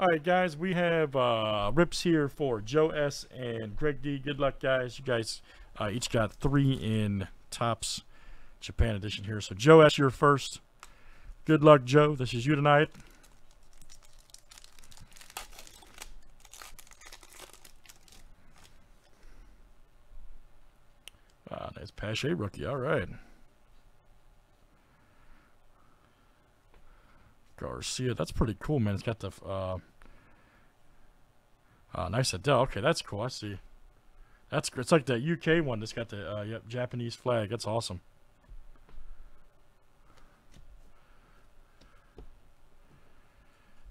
All right, guys, we have uh, rips here for Joe S. and Greg D. Good luck, guys. You guys uh, each got three in Topps Japan edition here. So, Joe S., you're first. Good luck, Joe. This is you tonight. Ah, nice Pache rookie. All right. Garcia. That's pretty cool, man. It's got the uh, uh, nice Adell. Okay, that's cool. I see. That's it's like the UK one that's got the uh, yep Japanese flag. That's awesome.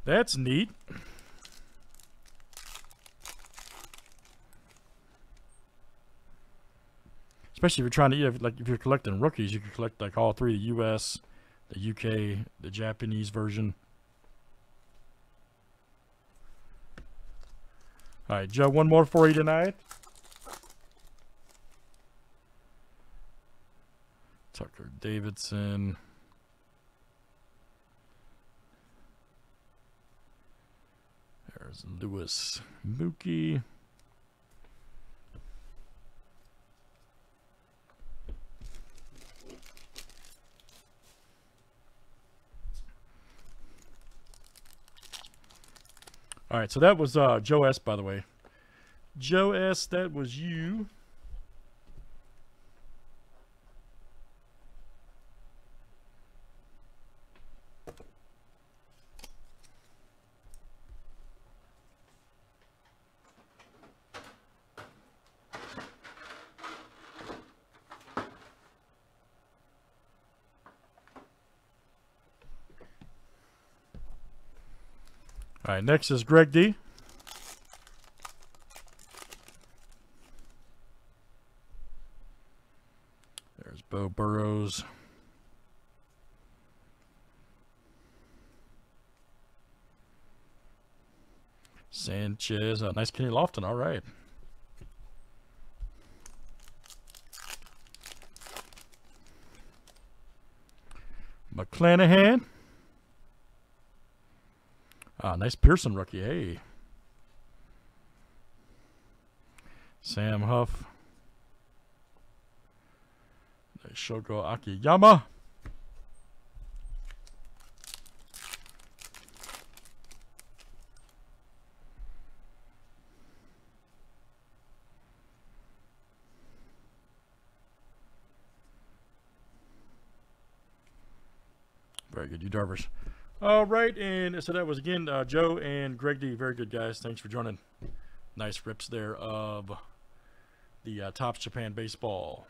That's neat. Especially if you're trying to, like if you're collecting rookies, you can collect like all three: the U.S., the UK, the Japanese version. All right, Joe, one more for you tonight. Tucker Davidson. There's Lewis Mookie. All right, so that was uh, Joe S. By the way, Joe S. That was you. All right, next is Greg D. There's Beau Burrows. Sanchez. Uh, nice Kenny Lofton. All right. McClanahan. Ah, nice Pearson rookie. Hey. Sam Huff. Shogo Akiyama. Very good, Yu Darvish. All right, and so that was again uh, Joe and Greg D. Very good guys. Thanks for joining. Nice rips there of the uh, Topps Japan baseball.